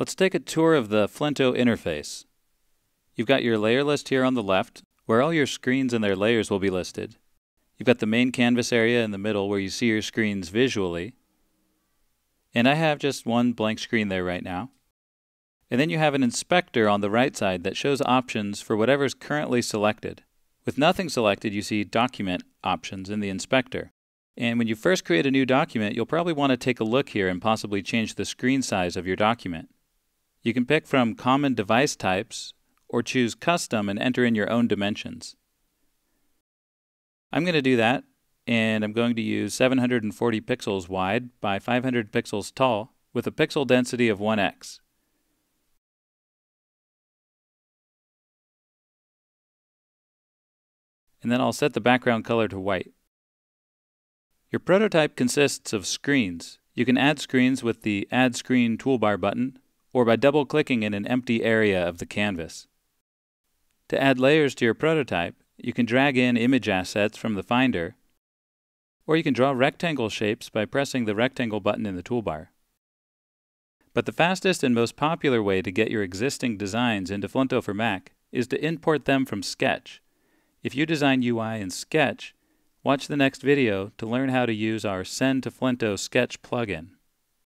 Let's take a tour of the Flinto interface. You've got your layer list here on the left, where all your screens and their layers will be listed. You've got the main canvas area in the middle where you see your screens visually. And I have just one blank screen there right now. And then you have an inspector on the right side that shows options for whatever's currently selected. With nothing selected, you see document options in the inspector. And when you first create a new document, you'll probably want to take a look here and possibly change the screen size of your document. You can pick from common device types or choose custom and enter in your own dimensions. I'm going to do that and I'm going to use 740 pixels wide by 500 pixels tall with a pixel density of 1x. And then I'll set the background color to white. Your prototype consists of screens. You can add screens with the Add Screen toolbar button or by double-clicking in an empty area of the canvas. To add layers to your prototype, you can drag in image assets from the Finder, or you can draw rectangle shapes by pressing the rectangle button in the toolbar. But the fastest and most popular way to get your existing designs into Flinto for Mac is to import them from Sketch. If you design UI in Sketch, watch the next video to learn how to use our Send to Flinto Sketch plugin.